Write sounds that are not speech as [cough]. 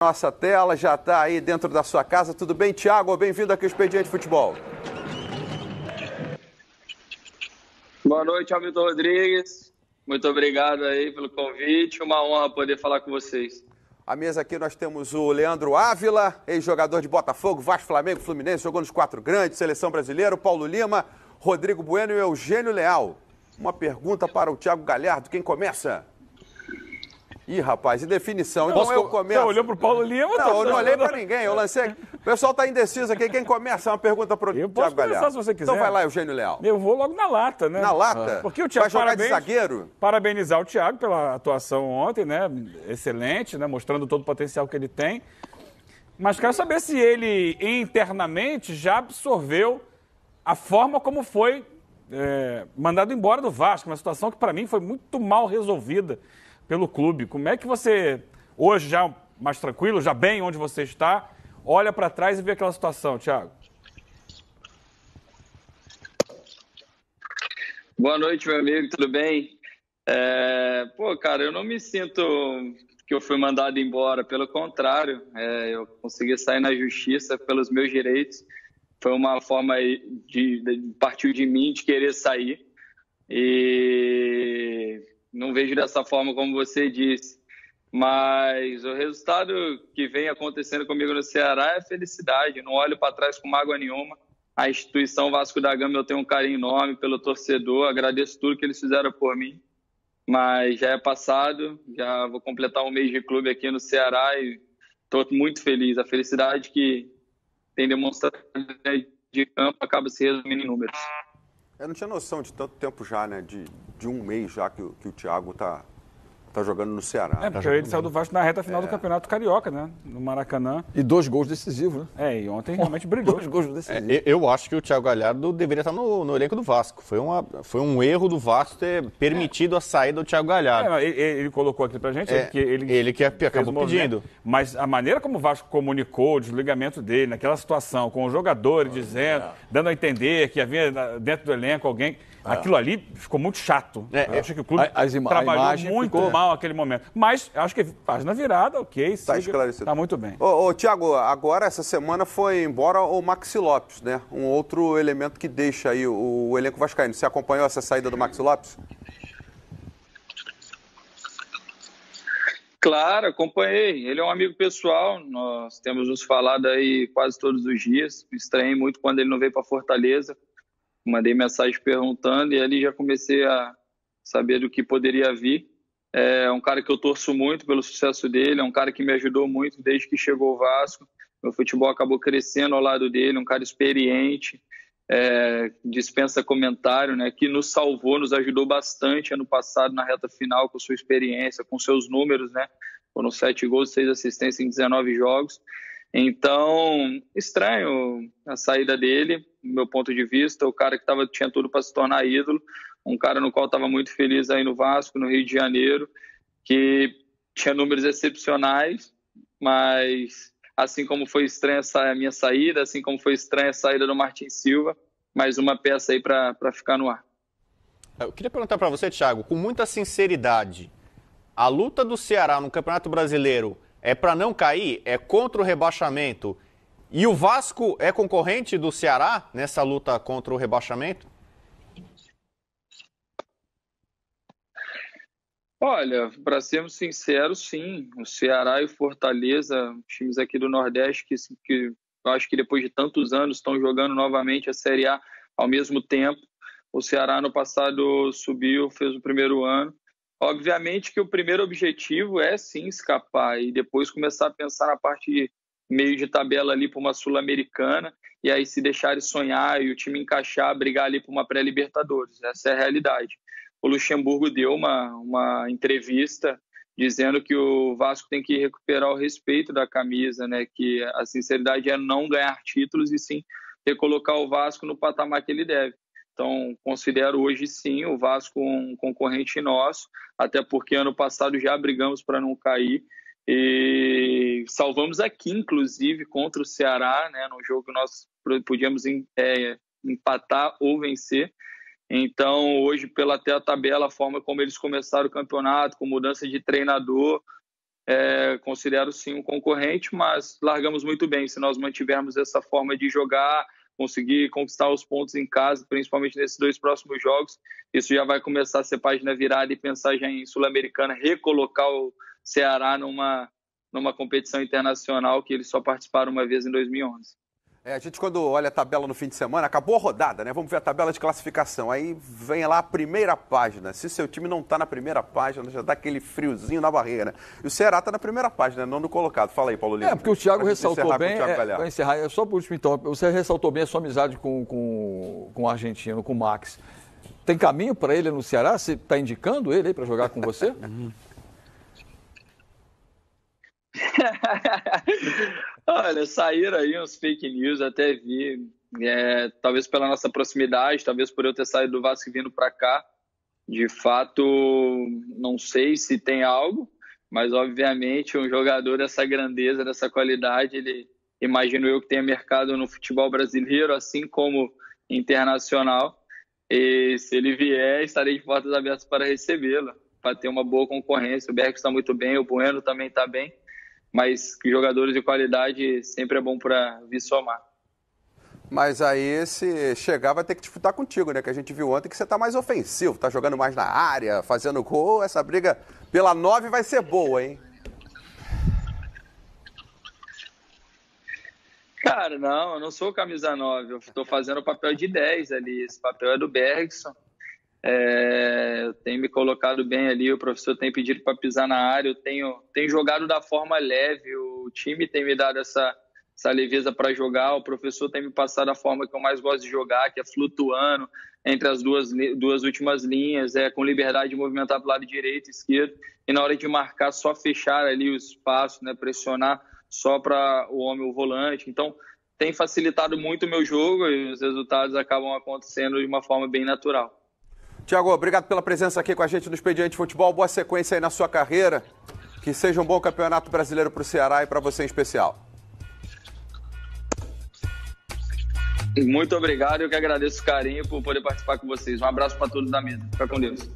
nossa tela, já está aí dentro da sua casa. Tudo bem, Tiago? Bem-vindo aqui ao Expediente Futebol. Boa noite, Hamilton Rodrigues. Muito obrigado aí pelo convite. Uma honra poder falar com vocês. A mesa aqui nós temos o Leandro Ávila, ex-jogador de Botafogo, Vasco, Flamengo, Fluminense, jogou nos quatro grandes, seleção brasileira, o Paulo Lima, Rodrigo Bueno e Eugênio Leal. Uma pergunta para o Thiago Galhardo, quem começa? Ih, rapaz, e definição? Então eu começo. Você olhou pro Paulo Lima? Não, eu não olhei para ninguém. Eu lancei. O pessoal está indeciso aqui. Quem começa? É uma pergunta para o Thiago Galhardo. se você quiser. Então vai lá, Eugênio Leal. Eu vou logo na lata, né? Na lata? Porque o Thiago vai jogar parabéns, de zagueiro? Parabenizar o Thiago pela atuação ontem, né? Excelente, né? Mostrando todo o potencial que ele tem. Mas quero saber se ele internamente já absorveu a forma como foi é, mandado embora do Vasco, uma situação que para mim foi muito mal resolvida pelo clube. Como é que você, hoje já mais tranquilo, já bem onde você está, olha para trás e vê aquela situação, Thiago? Boa noite, meu amigo, tudo bem? É, pô, cara, eu não me sinto que eu fui mandado embora, pelo contrário, é, eu consegui sair na justiça pelos meus direitos. Foi uma forma de, de partir de mim de querer sair. E não vejo dessa forma como você disse. Mas o resultado que vem acontecendo comigo no Ceará é felicidade. Não olho para trás com mágoa nenhuma. A instituição Vasco da Gama eu tenho um carinho enorme pelo torcedor. Agradeço tudo que eles fizeram por mim. Mas já é passado. Já vou completar um mês de clube aqui no Ceará e estou muito feliz. A felicidade que tem demonstrado de campo acaba se resumindo em números. Eu não tinha noção de tanto tempo já, né? De, de um mês já que, que o Thiago tá, tá jogando no Ceará. É, porque ele saiu do Vasco na reta final é. do Campeonato Carioca, né? No Maracanã. E dois gols decisivos, né? É, e ontem realmente brilhou. dois gols decisivos. É, eu acho que o Thiago Galhardo deveria estar no, no elenco do Vasco. Foi, uma, foi um erro do Vasco ter permitido a saída do Thiago Galhardo. É, ele, ele, colocou aqui pra gente, é, ele, ele, ele que acabou pedindo. Mas a maneira como o Vasco comunicou o desligamento dele, naquela situação, com os jogadores dizendo, dando a entender que havia dentro do elenco alguém é. Aquilo ali ficou muito chato. É, eu é. acho que o clube a, ima trabalhou muito ficou... mal naquele momento. Mas acho que página virada, ok. Está esclarecido. Está muito bem. Ô, ô Tiago, agora essa semana foi embora o Maxi Lopes, né? Um outro elemento que deixa aí o, o elenco vascaíno. Você acompanhou essa saída do Maxi Lopes? Claro, acompanhei. Ele é um amigo pessoal, nós temos nos falado aí quase todos os dias. Estranhei muito quando ele não veio para Fortaleza mandei mensagem perguntando e ali já comecei a saber do que poderia vir. É um cara que eu torço muito pelo sucesso dele, é um cara que me ajudou muito desde que chegou o Vasco. Meu futebol acabou crescendo ao lado dele, um cara experiente, é, dispensa comentário, né, que nos salvou, nos ajudou bastante ano passado na reta final com sua experiência, com seus números, né, foram sete gols, seis assistências em 19 jogos. Então, estranho a saída dele, do meu ponto de vista, o cara que tava, tinha tudo para se tornar ídolo, um cara no qual estava muito feliz aí no Vasco, no Rio de Janeiro, que tinha números excepcionais, mas assim como foi estranha a minha saída, assim como foi estranha a saída do Martin Silva, mais uma peça aí para ficar no ar. Eu queria perguntar para você, Thiago, com muita sinceridade, a luta do Ceará no Campeonato Brasileiro é para não cair, é contra o rebaixamento. E o Vasco é concorrente do Ceará nessa luta contra o rebaixamento? Olha, para sermos sinceros, sim. O Ceará e o Fortaleza, times aqui do Nordeste que, que acho que depois de tantos anos estão jogando novamente a Série A ao mesmo tempo. O Ceará no passado subiu, fez o primeiro ano. Obviamente que o primeiro objetivo é sim escapar e depois começar a pensar na parte de meio de tabela ali para uma Sul-Americana e aí se deixarem sonhar e o time encaixar, brigar ali para uma pré-Libertadores. Essa é a realidade. O Luxemburgo deu uma, uma entrevista dizendo que o Vasco tem que recuperar o respeito da camisa, né? Que a sinceridade é não ganhar títulos e sim recolocar o Vasco no patamar que ele deve. Então, considero hoje sim o Vasco um concorrente nosso, até porque ano passado já brigamos para não cair e salvamos aqui, inclusive, contra o Ceará, né, num jogo que nós podíamos é, empatar ou vencer. Então, hoje, pela até a tabela, a forma como eles começaram o campeonato, com mudança de treinador, é, considero sim um concorrente, mas largamos muito bem. Se nós mantivermos essa forma de jogar, conseguir conquistar os pontos em casa, principalmente nesses dois próximos jogos, isso já vai começar a ser página virada e pensar já em Sul-Americana, recolocar o Ceará numa, numa competição internacional que eles só participaram uma vez em 2011. É, a gente, quando olha a tabela no fim de semana, acabou a rodada, né? Vamos ver a tabela de classificação. Aí vem lá a primeira página. Se seu time não está na primeira página, já dá aquele friozinho na barreira. E o Ceará está na primeira página, não no colocado. Fala aí, Paulo Lima. É, porque o Thiago ressaltou bem. É, encerrar, é só por último, então. Você ressaltou bem a sua amizade com, com, com o argentino, com o Max. Tem caminho para ele no Ceará? Você está indicando ele aí para jogar com você? [laughs] [laughs] Olha, saíram aí uns fake news, até vi. É, talvez pela nossa proximidade, talvez por eu ter saído do Vasco e vindo para cá. De fato, não sei se tem algo, mas obviamente um jogador dessa grandeza, dessa qualidade, ele imagino eu que tenha mercado no futebol brasileiro, assim como internacional. E se ele vier, estarei de portas abertas para recebê-lo, para ter uma boa concorrência. O Berg está muito bem, o Bueno também está bem mas que jogadores de qualidade sempre é bom para vir somar. Mas aí, se chegar, vai ter que disputar contigo, né? Que a gente viu ontem que você está mais ofensivo, está jogando mais na área, fazendo gol. Essa briga pela 9 vai ser boa, hein? Cara, não, eu não sou camisa 9, eu estou fazendo o papel de 10 ali. Esse papel é do Bergson. É, tenho me colocado bem ali, o professor tem pedido para pisar na área, eu tenho, tenho jogado da forma leve, o time tem me dado essa, essa leveza para jogar, o professor tem me passado a forma que eu mais gosto de jogar, que é flutuando entre as duas, duas últimas linhas, é com liberdade de movimentar para o lado direito e esquerdo, e na hora de marcar, só fechar ali o espaço, né, pressionar só para o homem, o volante. Então, tem facilitado muito o meu jogo e os resultados acabam acontecendo de uma forma bem natural. Tiago, obrigado pela presença aqui com a gente no Expediente Futebol. Boa sequência aí na sua carreira. Que seja um bom campeonato brasileiro para o Ceará e para você em especial. Muito obrigado, eu que agradeço o carinho por poder participar com vocês. Um abraço para todos da mesa. Fica com Deus.